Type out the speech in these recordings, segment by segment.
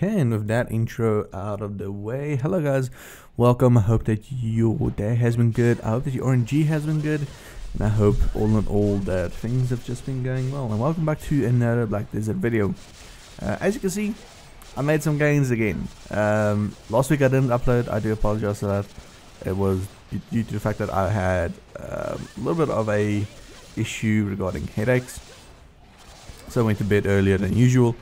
And with that intro out of the way, hello guys, welcome. I hope that your day has been good. I hope that your RNG has been good. And I hope all in all that things have just been going well. And welcome back to another Black Desert video. Uh, as you can see, I made some gains again. Um, last week I didn't upload, I do apologize for that. It was due to the fact that I had um, a little bit of a issue regarding headaches. So I went to bed earlier than usual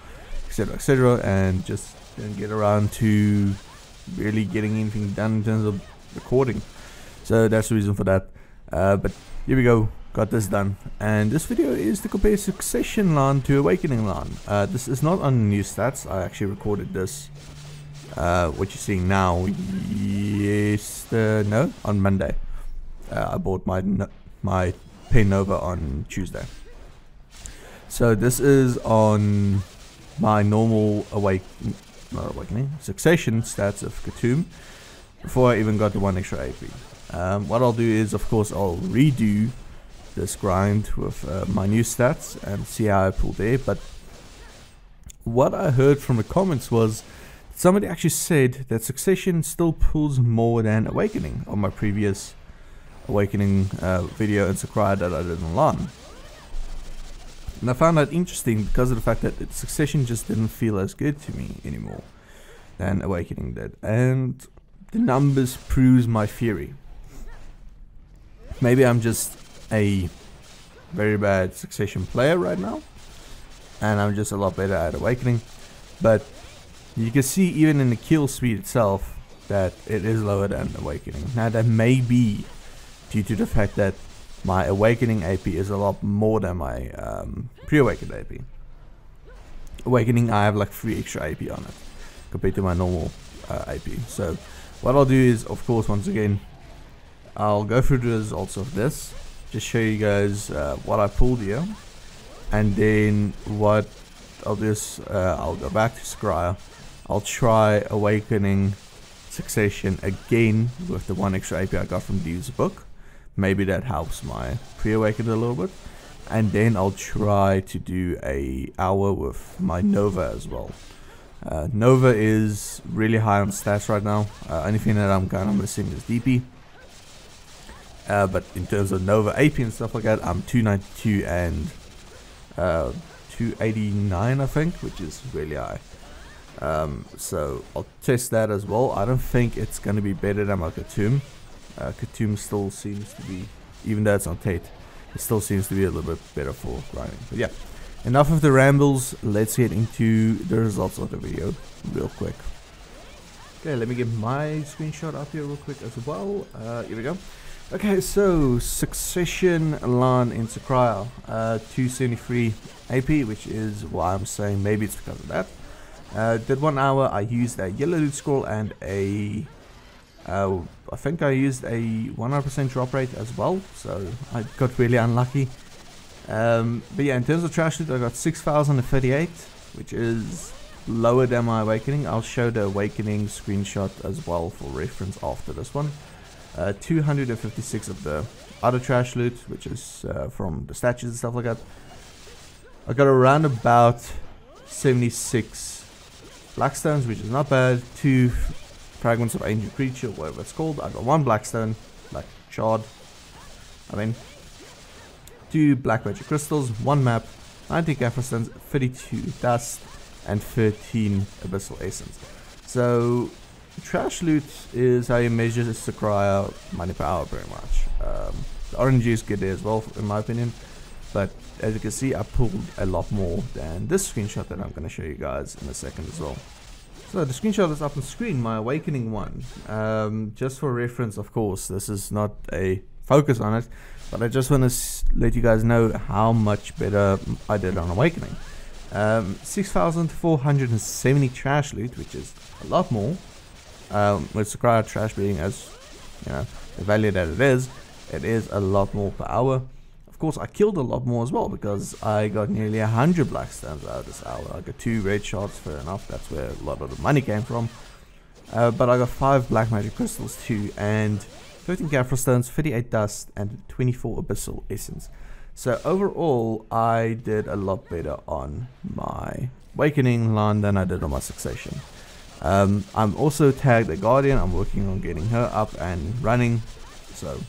etc etc and just didn't get around to really getting anything done in terms of recording. So that's the reason for that. Uh, but here we go. Got this done. And this video is to compare succession Lahn to awakening Lahn uh, this is not on new stats. I actually recorded this uh, what you're seeing now. Yes no on Monday. Uh, I bought my my Pen Nova on Tuesday. So this is on my normal awake, not awakening, succession stats of Kutum before I even got the one extra AP. Um, what I'll do is, of course, I'll redo this grind with uh, my new stats and see how I pull there. But what I heard from the comments was somebody actually said that Succession still pulls more than Awakening on my previous Awakening uh, video in Sycraia that I did in Lahn. And I found that interesting because of the fact that Succession just didn't feel as good to me anymore than Awakening did. And the numbers proves my theory. Maybe I'm just a very bad Succession player right now. And I'm just a lot better at Awakening. But you can see even in the kill speed itself that it is lower than Awakening. Now that may be due to the fact that my awakening AP is a lot more than my um, pre-awakened AP. Awakening, I have like 3 extra AP on it compared to my normal uh, AP. So what I'll do is, of course, once again, I'll go through the results of this, just show you guys uh, what I pulled here, and then what I'll do is, uh, I'll go back to Scryer, I'll try Awakening Succession again with the one extra AP I got from Deve's book, maybe that helps my pre-awakened a little bit. And then I'll try to do a hour with my Nova as well. Uh, Nova is really high on stats right now. Uh, anything that I'm kind of missing is DP uh, but in terms of Nova AP and stuff like that I'm 292 and uh, 289 I think which is really high. Um, so I'll test that as well. I don't think it's going to be better than my Kutum uh, Kutum still seems to be, even though it's on Tate, it still seems to be a little bit better for grinding. But yeah, enough of the rambles. Let's get into the results of the video real quick. Okay, let me get my screenshot up here real quick as well. Uh, here we go. Okay, so Succession Lahn in Sycraia, uh, 273 AP, which is why I'm saying maybe it's because of that. Uh, did one hour, I used a yellow loot scroll and a uh, I think I used a 100% drop rate as well, so I got really unlucky. Um, but yeah, in terms of trash loot, I got 6,038, which is lower than my awakening. I'll show the awakening screenshot as well for reference after this one. Uh, 256 of the other trash loot, which is uh, from the statues and stuff like that. I got around about 76 blackstones, which is not bad. Two fragments of ancient creature, whatever it's called. I got one blackstone, black shard. I mean, two black magic crystals, one map, 19 Caphras stones, 32 dust, and 13 abyssal essence. So, trash loot is how you measure the Sycraia money per hour, pretty much. Um, the RNG is good there as well, in my opinion. But as you can see, I pulled a lot more than this screenshot that I'm going to show you guys in a second as well. So the screenshot is up on screen, my Awakening one. Um, just for reference, of course, this is not a focus on it, but I just want to let you guys know how much better I did on Awakening. Um, 6,470 trash loot, which is a lot more. Um, with Sycraia trash being as, you know, the value that it is, it is a lot more per hour course, I killed a lot more as well because I got nearly 100 black stones out of this hour. I got two red shards, fair enough, that's where a lot of the money came from. Uh, but I got 5 black magic crystals too, and 13 Caphras stones, 58 dust, and 24 abyssal essence. So overall, I did a lot better on my Awakening line than I did on my Succession. Um, I'm also tagged a Guardian. I'm working on getting her up and running. So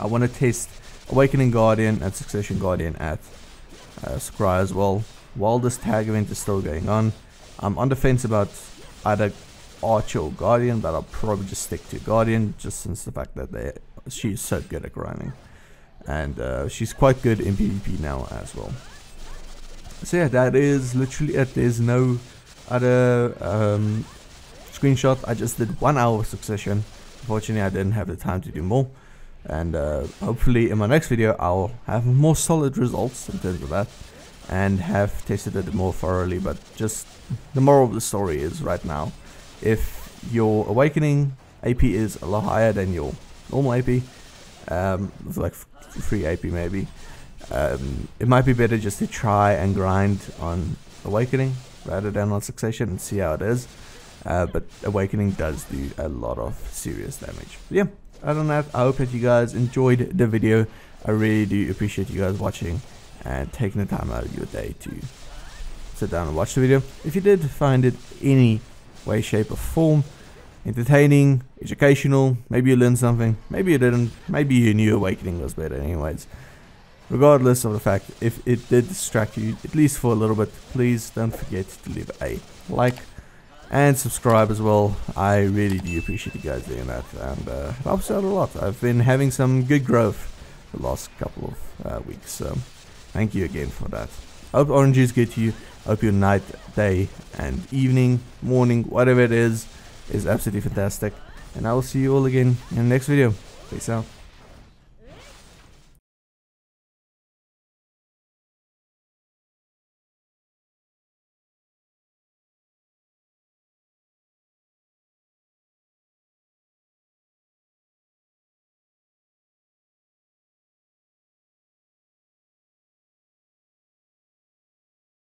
I want to test Awakening Guardian and Succession Guardian at uh, Scry as well. While this tag event is still going on, I'm on the fence about either Archer or Guardian, but I'll probably just stick to Guardian just since the fact that they she's so good at grinding. And uh, she's quite good in PvP now as well. So yeah, that is literally it. There's no other um, screenshot. I just did one hour of succession. Unfortunately, I didn't have the time to do more. And uh, hopefully in my next video, I'll have more solid results in terms of that. And have tested it more thoroughly. But just the moral of the story is right now, if your awakening AP is a lot higher than your normal AP, um, like free AP maybe, um, it might be better just to try and grind on Awakening rather than on Succession and see how it is. Uh, but Awakening does do a lot of serious damage. But yeah, other than that, I hope that you guys enjoyed the video. I really do appreciate you guys watching and taking the time out of your day to sit down and watch the video. If you did find it any way, shape or form, entertaining, educational, maybe you learned something, maybe you didn't, maybe you knew Awakening was better anyways regardless of the fact if it did distract you at least for a little bit please don't forget to leave a like and subscribe as well. I really do appreciate you guys doing that. And uh, it helps out a lot. I've been having some good growth the last couple of uh, weeks so thank you again for that. Hope RNG is good to you. Hope your night day and evening morning whatever it is is absolutely fantastic. And i will see you all again in the next video. Peace out